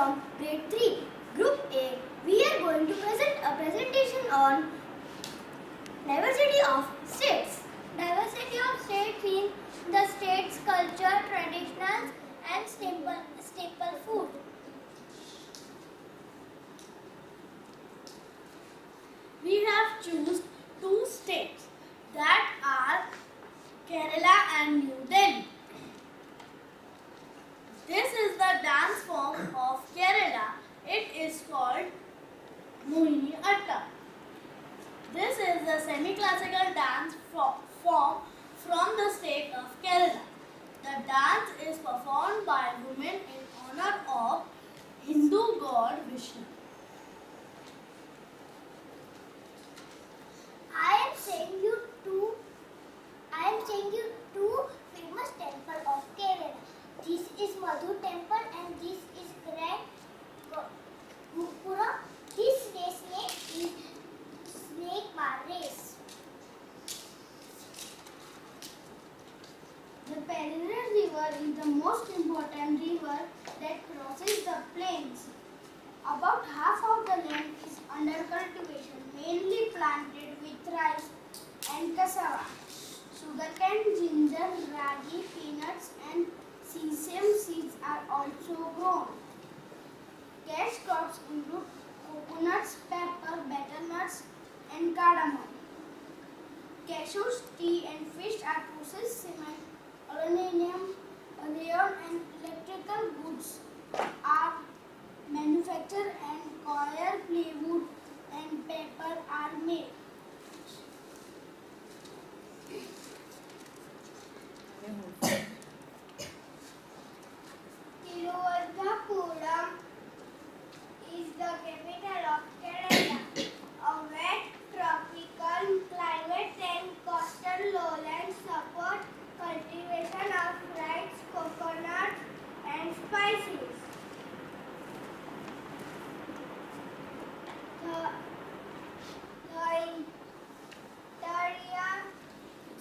from grade 3, group A. We are going to present a presentation on diversity of states. Diversity of states in the state's culture, traditions and staple, staple food. We have chosen two states that are Kerala and New Delhi. This is the dance form of Kerala. It is called Mohini Atta. This is the semi-classical dance form from the state of Kerala. The dance is performed The River is the most important river that crosses the plains. About half of the land is under cultivation, mainly planted with rice and cassava, sugarcane, ginger, ragi, peanuts,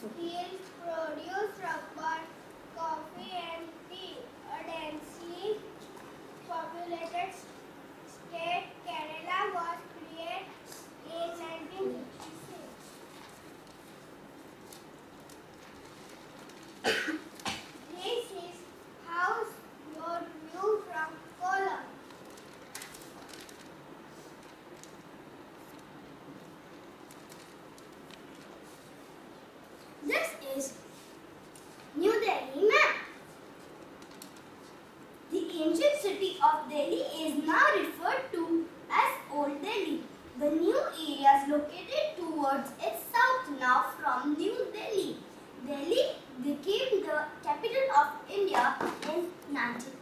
Bien. from New Delhi. Delhi became the capital of India in 1947.